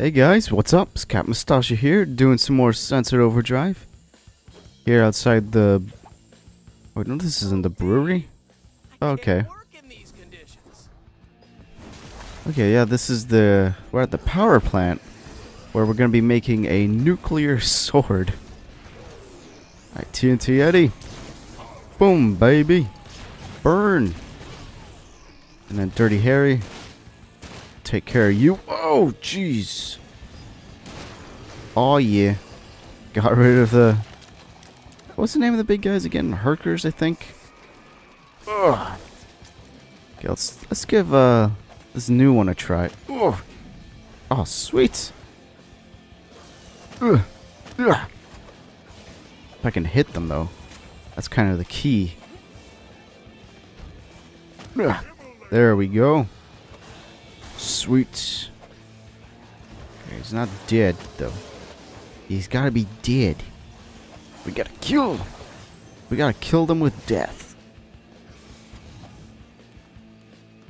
Hey guys, what's up? It's Cat Mustachio here, doing some more Sunset Overdrive. Here outside the... Wait, no, this isn't the brewery? Okay. Okay, yeah, this is the... We're at the power plant, where we're gonna be making a nuclear sword. Alright, TNTeddy. Boom, baby. Burn. And then Dirty Harry. Take care of you. Oh, jeez. Oh, yeah. Got rid of the... What's the name of the big guys again? Herkers, I think. Ugh. Okay, let's let's give uh this new one a try. Ugh. Oh, sweet. Ugh. Ugh. If I can hit them though, that's kind of the key. Ugh. There we go. Sweet. Okay, he's not dead though. He's got to be dead. We gotta kill them. We gotta kill them with death.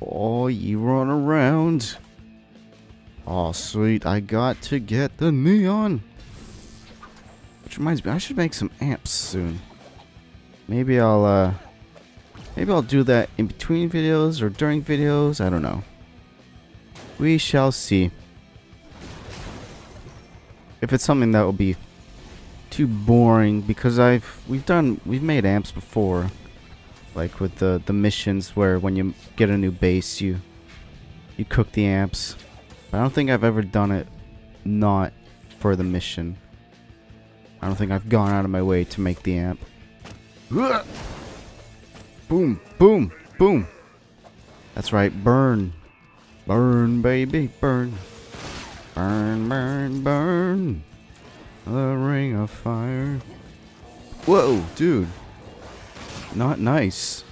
Oh, you run around. Oh, sweet. I got to get the neon. Which reminds me, I should make some amps soon. Maybe I'll, uh... Maybe I'll do that in between videos or during videos. I don't know. We shall see. If it's something that will be too boring because I've we've done we've made amps before. Like with the the missions where when you get a new base you you cook the amps. But I don't think I've ever done it not for the mission. I don't think I've gone out of my way to make the amp. Boom boom boom. That's right burn burn baby burn burn burn burn the ring of fire. Whoa, dude. Not nice.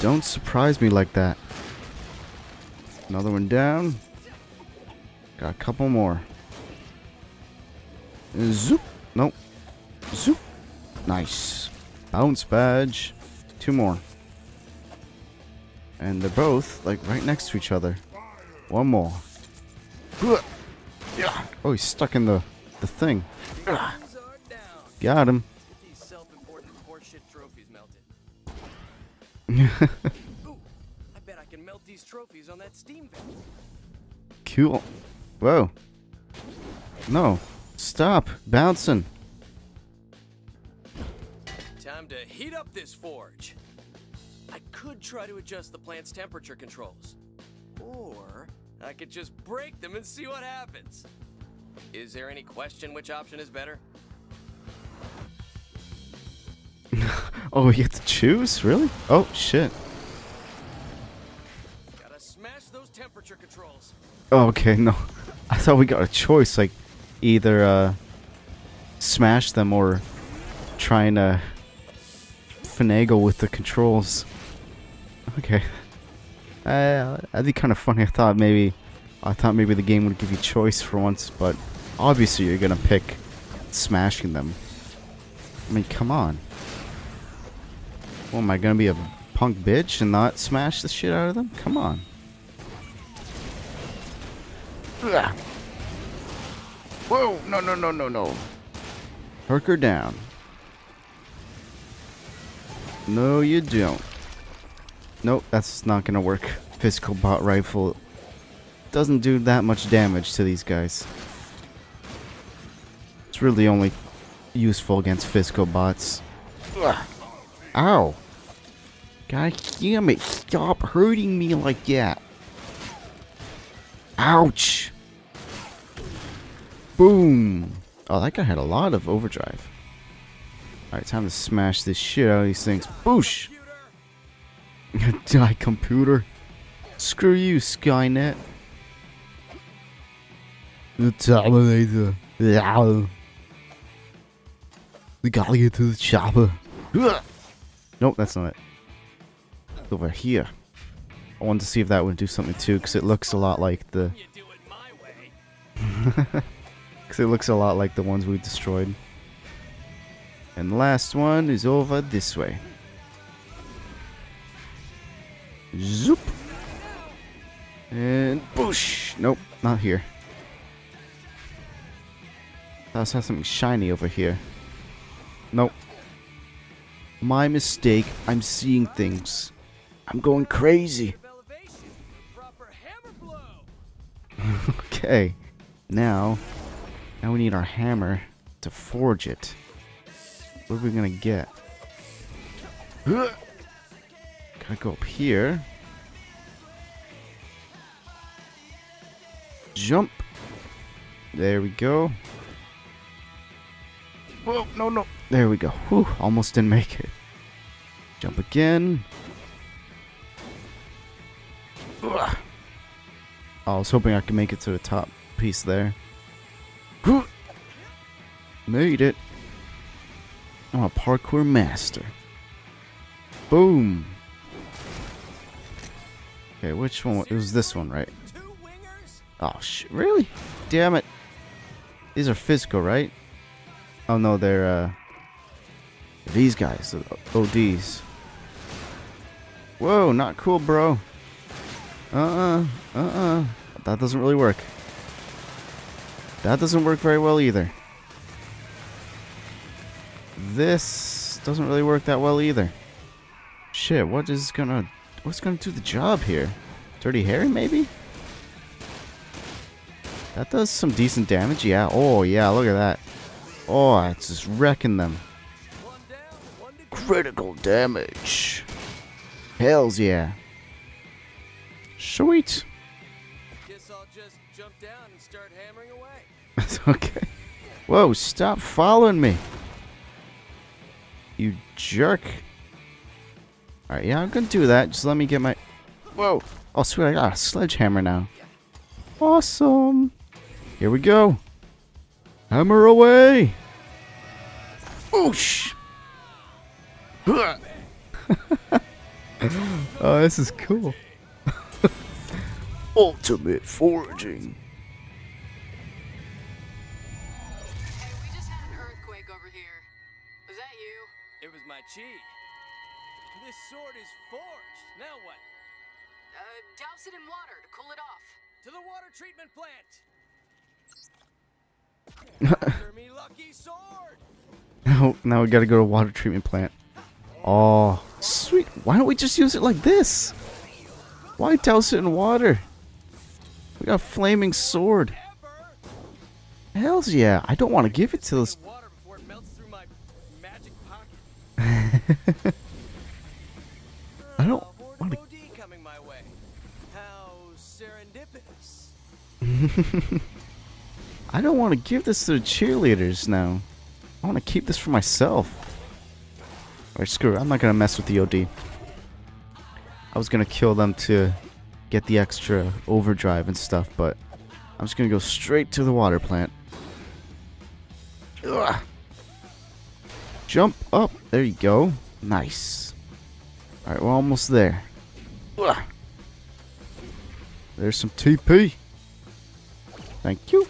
Don't surprise me like that. Another one down. Got a couple more. Zoop. Nope. Zoop. Nice. Bounce badge. Two more. And they're both, like, right next to each other. One more. Oh, he's stuck in the the thing. Got him. Cool. Whoa. No. Stop bouncing. Time to heat up this forge. Could try to adjust the plant's temperature controls. Or I could just break them and see what happens. Is there any question which option is better? oh, we get to choose? Really? Oh, shit. Gotta smash those temperature controls. Oh, okay, no. I thought we got a choice, like, either, uh, smash them or trying and, uh, finagle with the controls. Okay. Uh, that'd be kind of funny. I thought maybe, I thought maybe the game would give you choice for once, but obviously you're gonna pick smashing them. I mean, come on. What, am I gonna be a punk bitch and not smash the shit out of them? Come on. Ugh. Whoa, no, no, no, no, no. Herker down. No, you don't. Nope, that's not gonna work. Physical bot rifle doesn't do that much damage to these guys. It's really only useful against FizzCo bots. Ugh. Ow. God damn it, stop hurting me like that. Ouch. Boom. Oh, that guy had a lot of overdrive. Alright, time to smash this shit out of these things. Boosh! Die, computer. Screw you, Skynet. The Terminator. Yeah. We gotta get to the chopper. Nope, that's not it. Over here. I wanted to see if that would do something too, because it looks a lot like the... You do it my way. Because it looks a lot like the ones we destroyed. And the last one is over this way. Zoop. And boosh. Nope, not here. I saw something shiny over here. Nope. My mistake. I'm seeing things. I'm going crazy. Okay. Now, now we need our hammer to forge it. What are we gonna get? Gotta go up here. Jump. There we go. Whoa, no, no. There we go. Whew, almost didn't make it. Jump again. Ugh. I was hoping I could make it to the top piece there. Whew. Made it. I'm a parkour master. Boom. Okay, which one? It was this one, right? Oh. Really? Damn it. These are physical, right? Oh, no, they're, uh... These guys, the ODs. Whoa, not cool, bro. Uh-uh, uh-uh. That doesn't really work. That doesn't work very well either. This doesn't really work that well either. Shit, what is gonna... What's gonna do the job here? Dirty Harry, maybe? That does some decent damage, yeah. Oh, yeah, look at that. Oh, it's just wrecking them. One down, one to go. Critical damage. Hells yeah. Sweet. Guess I'll just jump down and start hammering away. That's okay. Whoa, stop following me. You jerk. Alright, yeah, I'm gonna do that. Just let me get my... Whoa. Oh, sweet, I got a sledgehammer now. Awesome. Here we go. Hammer away. Whoosh. oh, this is cool. Ultimate foraging. Douse it in water to cool it off. To the water treatment plant. After me lucky sword. Now, now we gotta go to water treatment plant. Oh, sweet. Why don't we just use it like this? Why douse it in water? We got a flaming sword. Hells yeah. I don't want to give it to this. Water before I don't want to give this to the cheerleaders now. I want to keep this for myself. Alright, screw it. I'm not gonna mess with the OD. I was gonna kill them to get the extra overdrive and stuff, but I'm just gonna go straight to the water plant. Ugh. Jump up. There you go. Nice. Alright, we're almost there. Ugh. There's some TP. Thank you.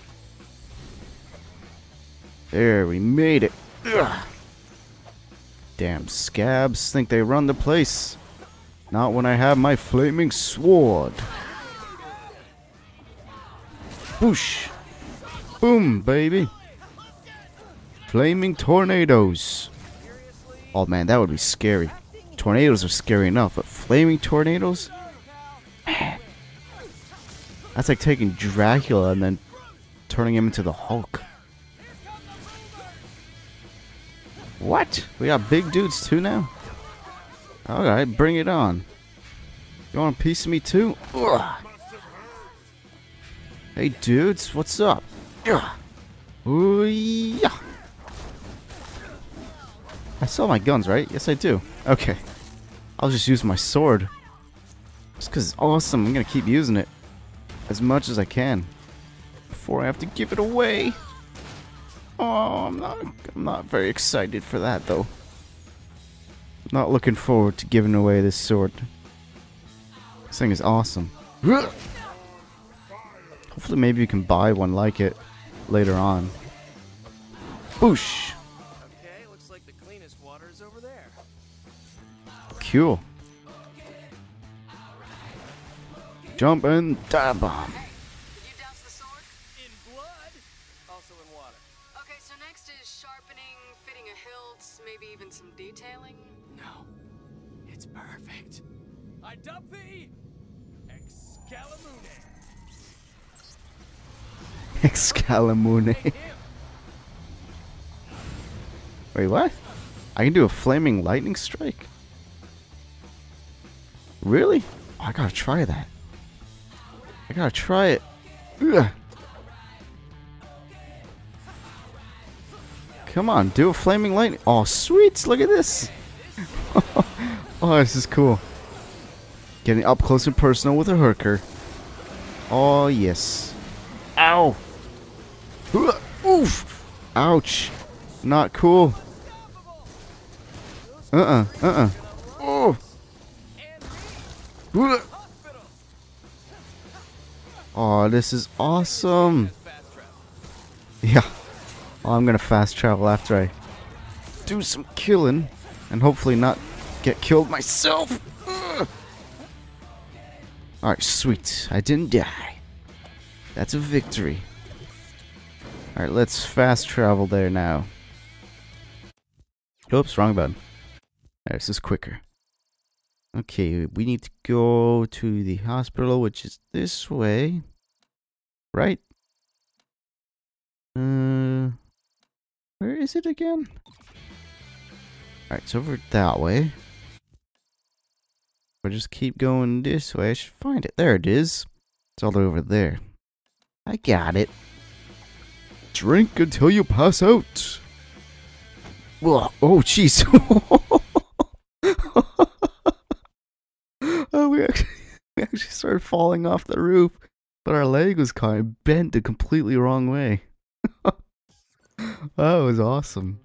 There, we made it. Ugh. Damn scabs think they run the place. Not when I have my flaming sword. Boosh. Boom, baby. Flaming tornadoes. Oh man, that would be scary. Tornadoes are scary enough, but flaming tornadoes? That's like taking Dracula and then turning him into the Hulk. What? We got big dudes too now? Alright, bring it on. You want a piece of me too? Ugh. Hey dudes, what's up? Ooh, yeah. I saw my guns, right? Yes, I do. Okay. I'll just use my sword. Just because it's awesome, I'm going to keep using it as much as I can before I have to give it away. Oh, I'm not I'm not very excited for that though. Not looking forward to giving away this sword. This thing is awesome. Hopefully maybe you can buy one like it later on. Boosh! Okay, looks like the cleanest water is over there. Cool. Jump and dive bomb. Did you douse the sword? In blood, also in water. Okay, so next is sharpening, fitting a hilt, maybe even some detailing? No, it's perfect. I dub thee Excalamune. Excalamune. Him. Wait, what? I can do a flaming lightning strike? Really? Oh, I gotta try that. I gotta try it. Ugh. Come on, do a flaming lightning. Oh, sweet! Look at this. oh, this is cool. Getting up close and personal with a Herker. Oh, yes. Ow! Oof! Ouch! Not cool. Uh-uh, uh-uh. Oh! Oh, this is awesome. Yeah. Oh, I'm gonna fast travel after I do some killing and hopefully not get killed myself. Alright, sweet. I didn't die. That's a victory. Alright, let's fast travel there now. Oops, wrong button. This is quicker. Okay, we need to go to the hospital, which is this way. Right? Uh, where is it again? Alright, it's over that way. We'll just keep going this way. I should find it. There it is. It's all the way over there. I got it. Drink until you pass out. Whoa. Oh, jeez. oh, we actually, we actually started falling off the roof, but our leg was kind of bent the completely wrong way. that was awesome.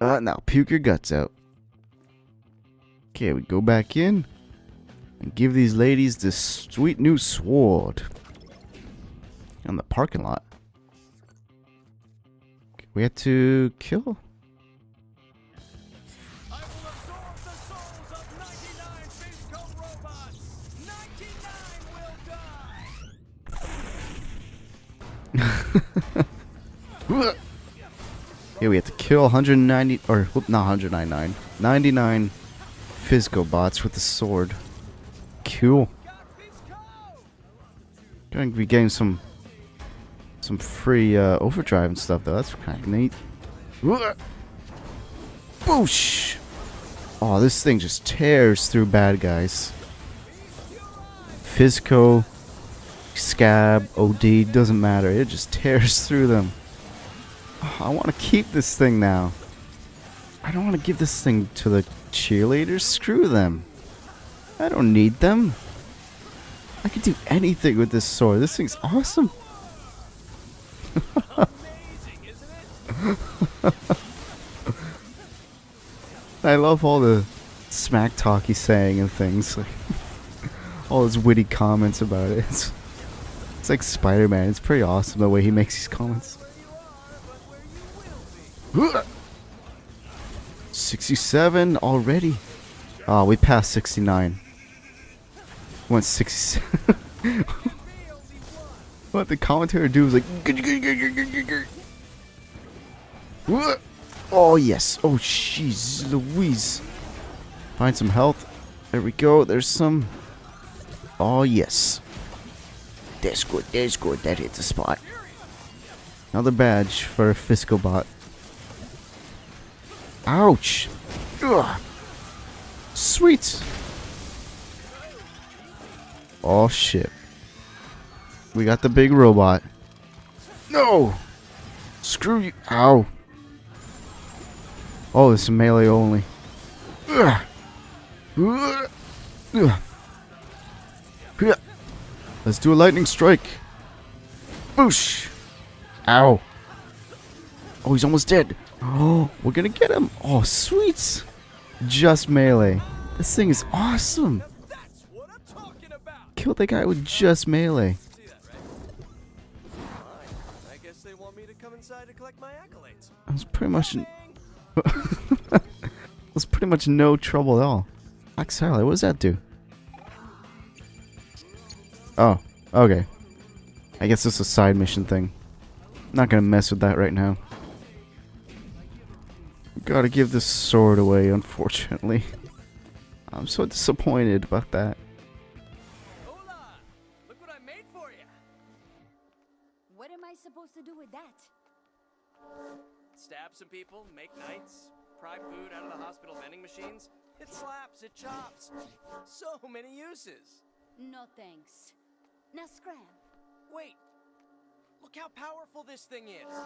Uh, now puke your guts out. Okay, we go back in and give these ladies this sweet new sword. On the parking lot. We had to kill. Yeah, we have to kill 190 or whoop, not 199, 99 FizzCo bots with the sword. Cool. Going to be getting some some free uh, overdrive and stuff though. That's kind of neat. Boosh! Oh, this thing just tears through bad guys. FizzCo, Scab, OD, doesn't matter. It just tears through them. Oh, I want to keep this thing now. I don't want to give this thing to the cheerleaders. Screw them. I don't need them. I can do anything with this sword. This thing's awesome. I love all the smack talk he's saying and things. Like, all his witty comments about it. It's, it's like Spider-Man. It's pretty awesome the way he makes these comments. 67 already. Oh, we passed 69. Went 67. what the commentator do was like. Oh yes. Oh jeez, Louise. Find some health. There we go. There's some. Oh yes. That's good. That's good. That hits the spot. Another badge for a FizzCo bot. Ouch. Ugh. Sweet. Oh shit. We got the big robot. No. Screw you. Ow. Oh, this is melee only. Ugh. Ugh. Ugh. Ugh. Let's do a lightning strike. Boosh. Ow. Oh, he's almost dead. Oh, we're gonna get him. Oh, sweet. Just melee. This thing is awesome. Killed that guy with just melee. That. That's pretty much. That's pretty much no trouble at all. Axile, what does that do? Oh, okay. I guess it's a side mission thing. Not gonna mess with that right now. Gotta give this sword away, unfortunately. I'm so disappointed about that. Hola! Look what I made for you. What am I supposed to do with that? Stab some people, make knights, pry food out of the hospital vending machines. It slaps, it chops. So many uses. No thanks. Now scram. Wait. Look how powerful this thing is.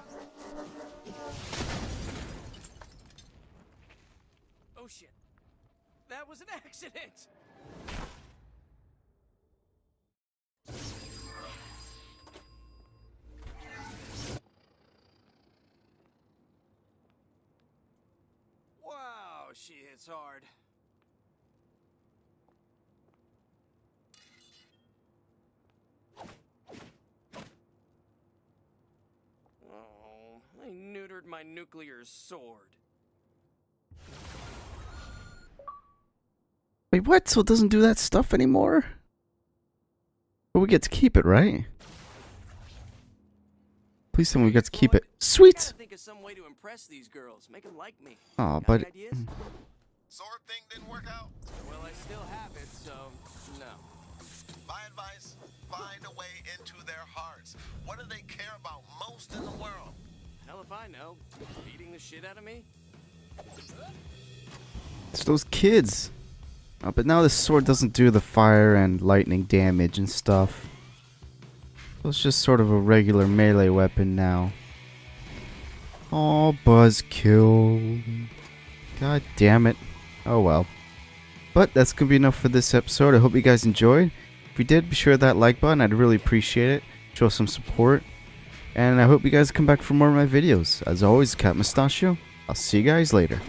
Oh shit. That was an accident. Wow, she hits hard. Oh, I neutered my nuclear sword. Wait, what? So it doesn't do that stuff anymore? But we get to keep it, right? Please tell me we get to keep it. Sweet! Gotta think of some way to impress these girls, make them like me. Aw, but any? Mm. Sword thing didn't work out? Well, I still have it, so no. My advice, find a way into their hearts. What do they care about most in the world? Hell if I know. Beating the shit out of me? it's those kids. Uh, but now this sword doesn't do the fire and lightning damage and stuff. So it's just sort of a regular melee weapon now. Oh, buzzkill. God damn it. Oh well. But that's going to be enough for this episode. I hope you guys enjoyed. If you did, be sure to that like button. I'd really appreciate it. Show some support. And I hope you guys come back for more of my videos. As always, Cat Mustachio. I'll see you guys later.